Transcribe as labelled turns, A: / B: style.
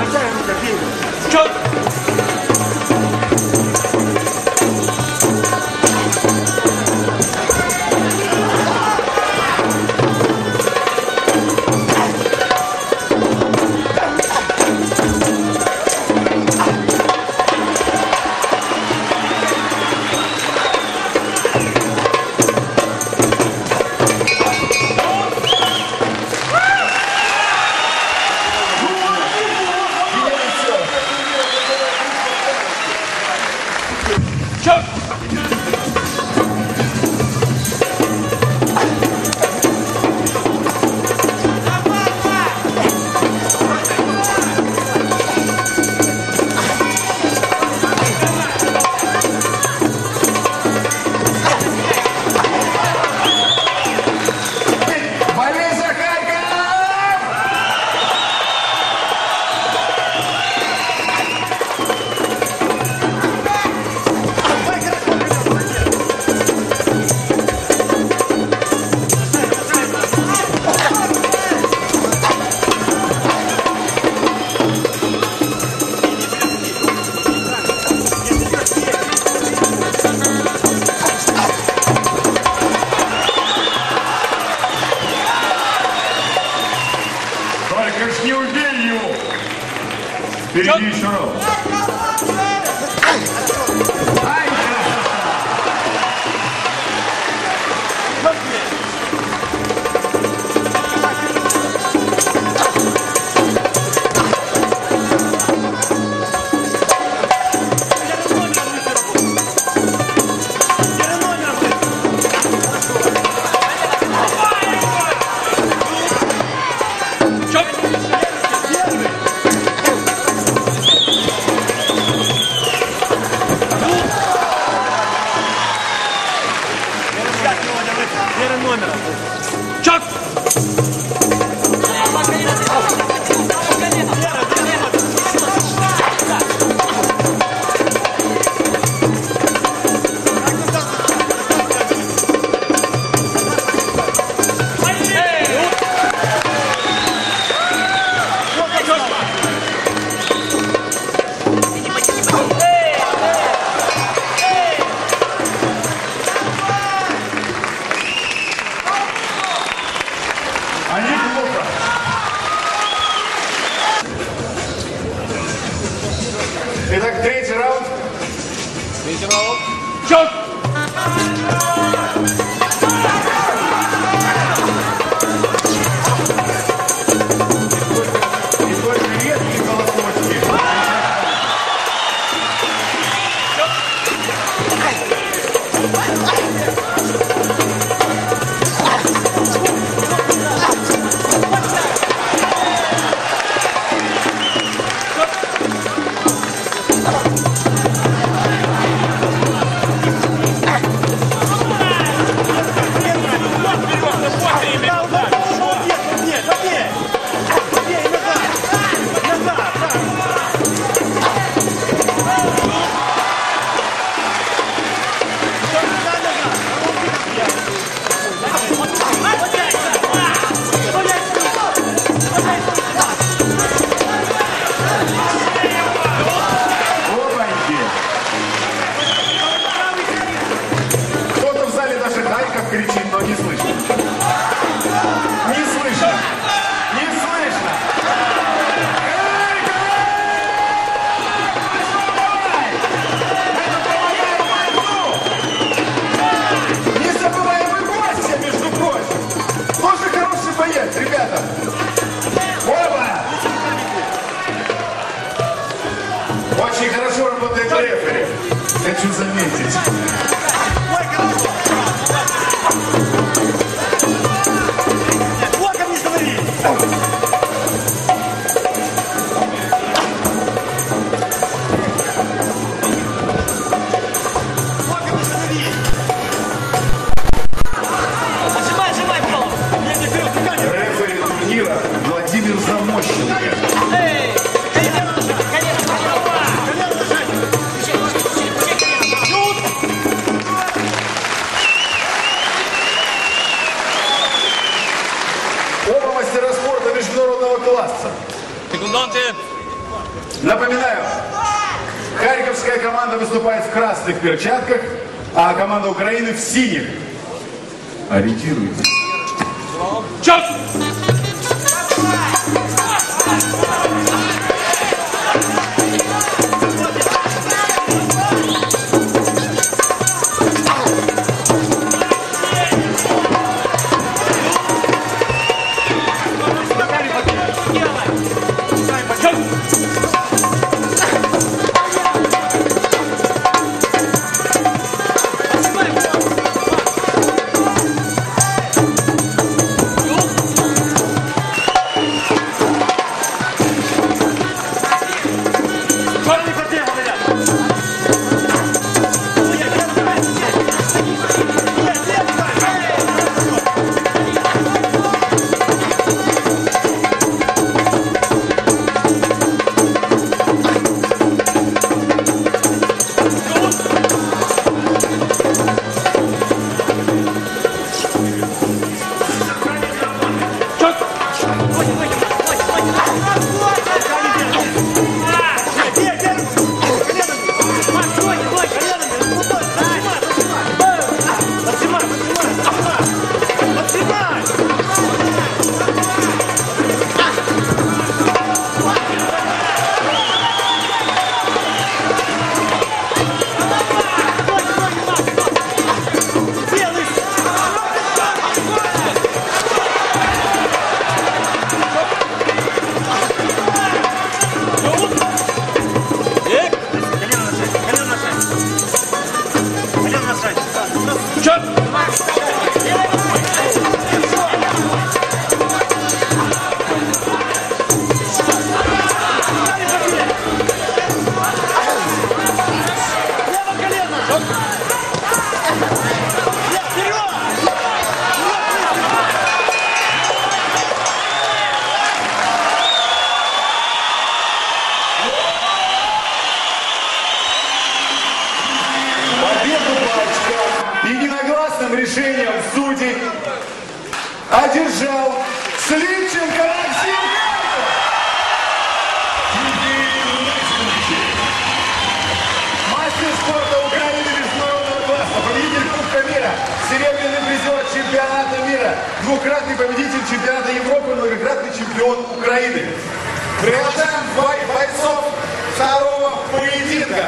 A: 没事啊ショッ Напоминаю, Харьковская команда выступает в красных перчатках, а команда Украины в синих. Ориентируйтесь. Призер чемпионата мира, двукратный победитель чемпионата Европы, многократный чемпион Украины. Приглашаем бой- бойцов второго поединка.